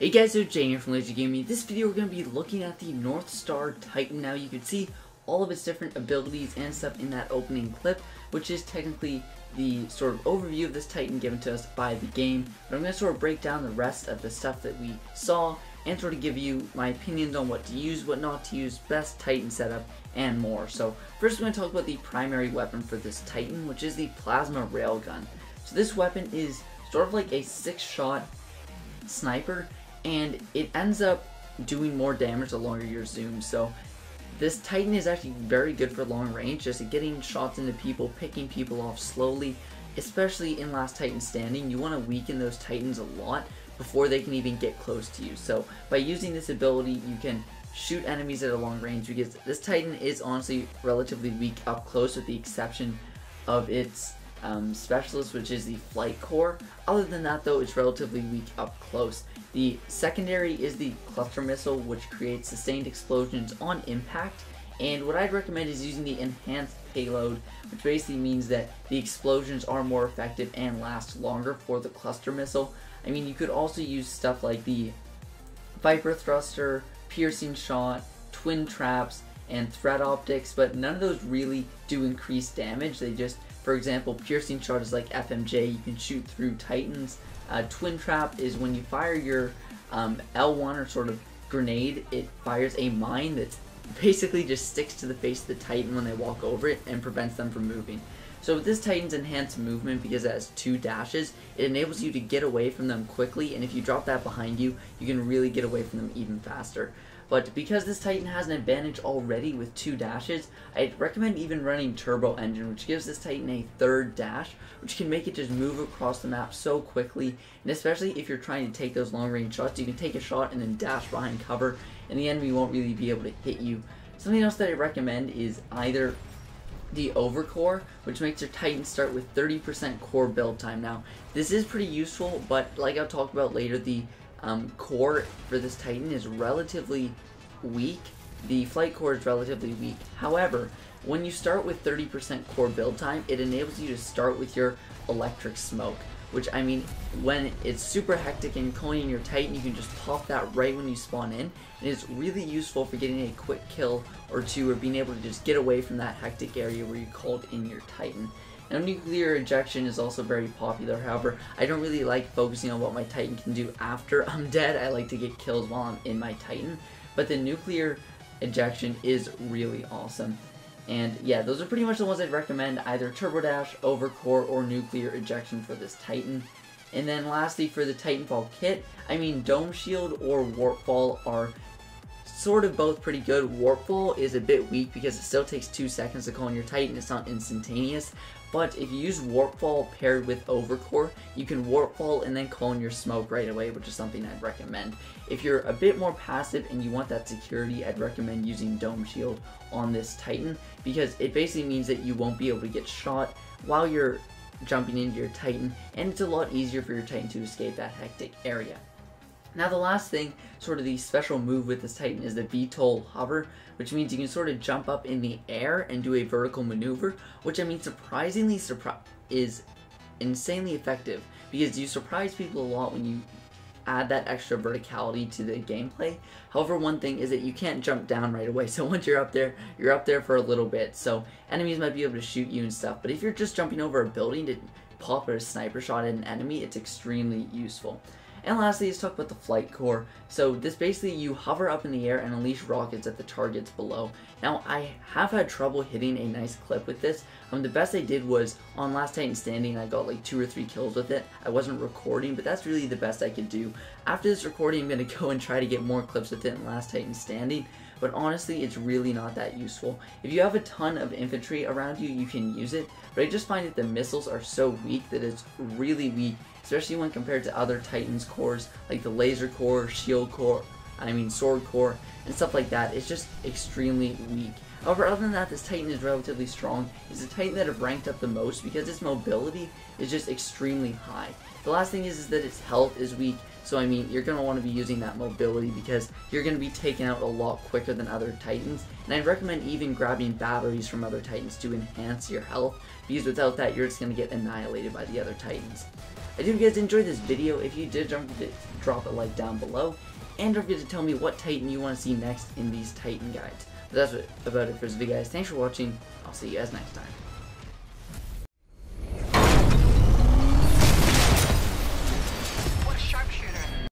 Hey guys, it's Jay here from Lazer Gaming. This video we're going to be looking at the North Star Titan. Now you can see all of its different abilities and stuff in that opening clip, which is technically the sort of overview of this Titan given to us by the game. But I'm going to sort of break down the rest of the stuff that we saw and sort of give you my opinions on what to use, what not to use, best Titan setup, and more. So first we're going to talk about the primary weapon for this Titan, which is the Plasma Railgun. So this weapon is sort of like a six-shot sniper, and it ends up doing more damage the longer you're zoomed. So this Titan is actually very good for long range, just getting shots into people, picking people off slowly, especially in Last Titan Standing. You want to weaken those Titans a lot before they can even get close to you. So by using this ability, you can shoot enemies at a long range because this Titan is honestly relatively weak up close with the exception of its um, specialist, which is the flight core. Other than that, though, it's relatively weak up close. The secondary is the cluster missile, which creates sustained explosions on impact. And what I'd recommend is using the enhanced payload, which basically means that the explosions are more effective and last longer for the cluster missile. I mean, you could also use stuff like the Viper Thruster, Piercing Shot, Twin Traps, and Threat Optics, but none of those really do increase damage. They just for example, piercing is like FMJ, you can shoot through titans. Uh, twin trap is when you fire your um, L1 or sort of grenade, it fires a mine that basically just sticks to the face of the titan when they walk over it and prevents them from moving. So with this Titan's enhanced movement, because it has two dashes, it enables you to get away from them quickly, and if you drop that behind you, you can really get away from them even faster. But because this Titan has an advantage already with two dashes, I'd recommend even running Turbo Engine, which gives this Titan a third dash, which can make it just move across the map so quickly, and especially if you're trying to take those long range shots, you can take a shot and then dash behind cover, and the enemy won't really be able to hit you. Something else that I recommend is either the overcore, which makes your Titan start with 30% core build time. Now, this is pretty useful, but like I'll talk about later, the um, core for this Titan is relatively weak. The flight core is relatively weak. However, when you start with 30% core build time, it enables you to start with your electric smoke. Which, I mean, when it's super hectic and coning your Titan, you can just pop that right when you spawn in. And it's really useful for getting a quick kill or two, or being able to just get away from that hectic area where you called in your Titan. Now, nuclear ejection is also very popular. However, I don't really like focusing on what my Titan can do after I'm dead. I like to get kills while I'm in my Titan. But the nuclear ejection is really awesome. And yeah, those are pretty much the ones I'd recommend, either Turbo Dash, Overcore, or Nuclear Ejection for this Titan. And then lastly, for the Titanfall kit, I mean, Dome Shield or warp Warpfall are sort of both pretty good. Warpfall is a bit weak because it still takes 2 seconds to call your Titan, it's not instantaneous. But if you use Warpfall paired with Overcore, you can Warpfall and then in your smoke right away, which is something I'd recommend. If you're a bit more passive and you want that security, I'd recommend using Dome Shield on this Titan, because it basically means that you won't be able to get shot while you're jumping into your Titan, and it's a lot easier for your Titan to escape that hectic area. Now the last thing, sort of the special move with this Titan is the VTOL hover, which means you can sort of jump up in the air and do a vertical maneuver, which I mean surprisingly surpri is insanely effective because you surprise people a lot when you add that extra verticality to the gameplay. However, one thing is that you can't jump down right away. So once you're up there, you're up there for a little bit. So enemies might be able to shoot you and stuff. But if you're just jumping over a building to pop a sniper shot at an enemy, it's extremely useful. And lastly, let's talk about the flight core. So this basically, you hover up in the air and unleash rockets at the targets below. Now, I have had trouble hitting a nice clip with this. Um, the best I did was on Last Titan Standing, I got like two or three kills with it. I wasn't recording, but that's really the best I could do. After this recording, I'm to go and try to get more clips with it in Last Titan Standing but honestly, it's really not that useful. If you have a ton of infantry around you, you can use it, but I just find that the missiles are so weak that it's really weak especially when compared to other Titans cores like the Laser Core, Shield Core, I mean sword core, and stuff like that. It's just extremely weak. However, other than that, this Titan is relatively strong. It's the Titan that I've ranked up the most because its mobility is just extremely high. The last thing is, is that its health is weak, so I mean, you're going to want to be using that mobility because you're going to be taken out a lot quicker than other Titans. And I'd recommend even grabbing batteries from other Titans to enhance your health, because without that, you're just going to get annihilated by the other Titans. I do hope you guys enjoyed this video. If you did, to drop a like down below. And don't forget to tell me what Titan you want to see next in these Titan guides. But that's what, about it for this video, guys. Thanks for watching. I'll see you guys next time.